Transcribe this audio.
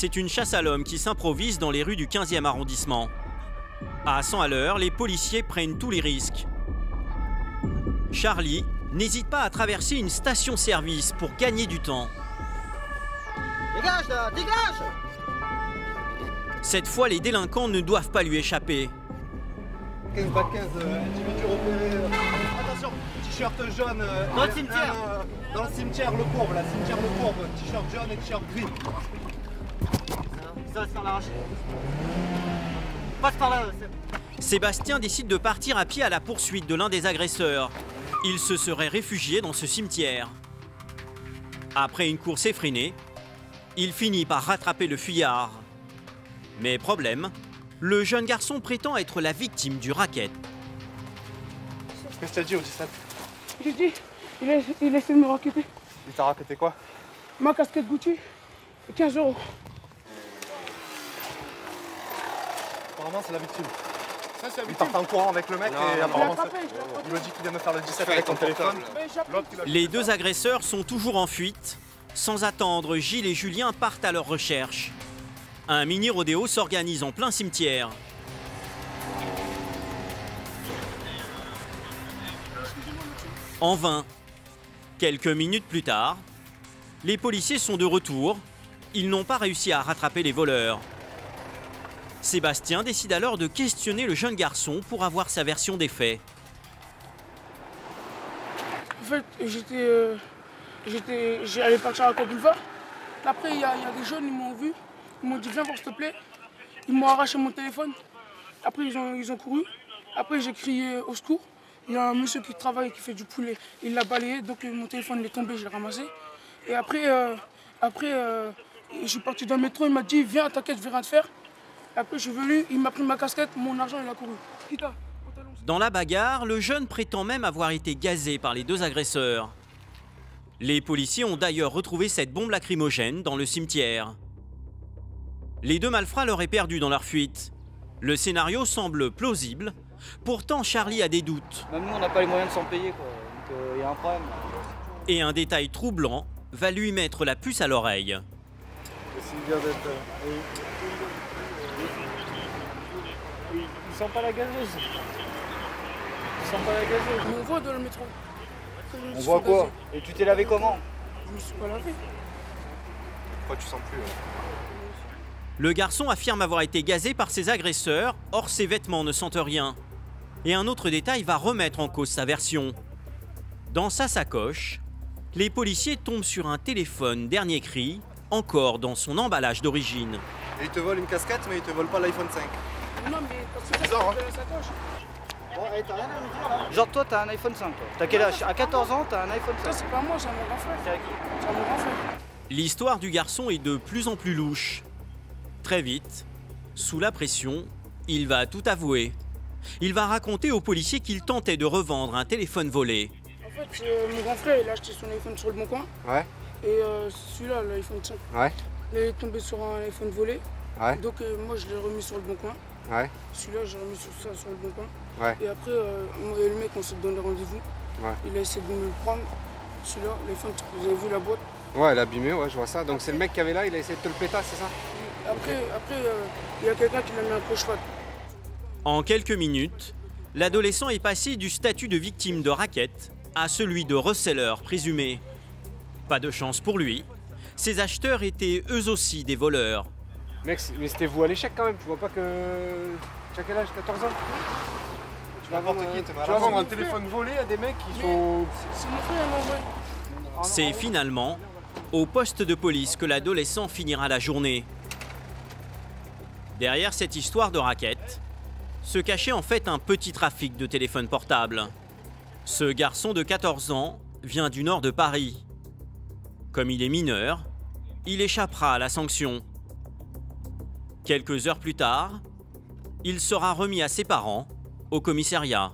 c'est une chasse à l'homme qui s'improvise dans les rues du 15e arrondissement. À 100 à l'heure, les policiers prennent tous les risques. Charlie n'hésite pas à traverser une station-service pour gagner du temps. Dégage là, dégage Cette fois, les délinquants ne doivent pas lui échapper. 15 15, individu repéré. euh, Attention, t-shirt jaune. euh, Dans le euh, cimetière. euh, Dans le cimetière, le courbe, là, cimetière, le courbe. T-shirt jaune et t-shirt gris. Passe par là, Seb. Sébastien décide de partir à pied à la poursuite de l'un des agresseurs. Il se serait réfugié dans ce cimetière. Après une course effrénée, il finit par rattraper le fuyard. Mais problème, le jeune garçon prétend être la victime du racket. Qu'est-ce que t'as dit au 17 J'ai dit, il a, il a essayé de me raqueter. Il t'a raconté quoi? Ma casquette Gucci, 15 euros. Apparemment, c'est la victime. Ça, c'est la victime. Il part en courant avec le mec et apparemment, attrapé, il me dit qu'il vient de faire le 17 avec ton téléphone. Les deux agresseurs sont toujours en fuite. Sans attendre, Gilles et Julien partent à leur recherche. Un mini-rodéo s'organise en plein cimetière. En vain. Quelques minutes plus tard, les policiers sont de retour. Ils n'ont pas réussi à rattraper les voleurs. Sébastien décide alors de questionner le jeune garçon pour avoir sa version des faits. En fait, j'étais. euh, j'étais. J'allais partir à Boulevard. Après, il y, a il y a des jeunes, ils m'ont vu. Ils m'ont dit, viens voir, s'il te plaît. Ils m'ont arraché mon téléphone. Après, ils ont, ils ont couru. Après, j'ai crié au secours. Il y a un monsieur qui travaille, qui fait du poulet. Il l'a balayé, donc euh, mon téléphone est tombé, je l'ai ramassé. Et après, euh, après euh, je suis parti dans le métro, il m'a dit, viens, t'inquiète, je vais rien te faire. Après, je suis venu, il m'a pris ma casquette, mon argent, il a couru. Dans la bagarre, le jeune prétend même avoir été gazé par les deux agresseurs. Les policiers ont d'ailleurs retrouvé cette bombe lacrymogène dans le cimetière. Les deux malfrats l'auraient perdu dans leur fuite. Le scénario semble plausible, pourtant Charlie a des doutes. Même nous, on n'a pas les moyens de s'en payer, quoi. Donc, il y a un problème. Et un détail troublant va lui mettre la puce à l'oreille. Ils pas la gazeuse. Ils sont pas la gazeuse. On voit dans le métro. On voit quoi. Et tu t'es lavé comment Je me suis pas lavé. Pourquoi tu sens plus euh Le garçon affirme avoir été gazé par ses agresseurs, or ses vêtements ne sentent rien. Et un autre détail va remettre en cause sa version. Dans sa sacoche, les policiers tombent sur un téléphone dernier cri, encore dans son emballage d'origine. Et il te vole une casquette, mais il te vole pas l'iPhone 5. Non, mais que bizarre, hein. c'est la sacoche. Genre, toi, t'as un iPhone 5, toi. T'as quel âge? À 14 ans, t'as un iPhone Ça, 5. c'est pas moi, c'est. C'est C'est à mon grand frère. L'histoire du garçon est de plus en plus louche. Très vite, sous la pression, il va tout avouer. Il va raconter aux policiers qu'il tentait de revendre un téléphone volé. En fait, euh, mon grand frère, il a acheté son iPhone sur le bon coin. Ouais. Et euh, celui-là, l'iPhone 5, Ouais. il est tombé sur un iPhone volé. Ouais. Donc, euh, moi, je l'ai remis sur le bon coin. Ouais. Celui-là, j'ai remis sur ça sur le bon coin. Ouais. Et après, euh, moi et le mec, on s'est donné rendez-vous. Ouais. Il a essayé de me le prendre. Celui-là, l'iPhone, vous avez vu la boîte. Ouais, elle a abîmé, ouais, je vois ça. Donc c'est le mec qui avait là, il a essayé de te le péter, c'est ça? Après, après euh, il y a quelqu'un qui l'a mis un crochet. En quelques minutes, l'adolescent est passé du statut de victime de racket à celui de reseller présumé. Pas de chance pour lui. Ses acheteurs étaient eux aussi des voleurs. Mec, c'est- mais c'était vous à l'échec quand même, tu vois pas que. Tu as quel âge 14 ans Tu vas vendre, qui, t'es tu vas vendre un téléphone volé à des mecs qui Mais- sont. C'est mon frère. C'est finalement au poste de police que l'adolescent finira la journée. Derrière cette histoire de racket, se cachait en fait un petit trafic de téléphones portables. Ce garçon de 14 ans vient du nord de Paris. Comme il est mineur, il échappera à la sanction. Quelques heures plus tard, il sera remis à ses parents au commissariat.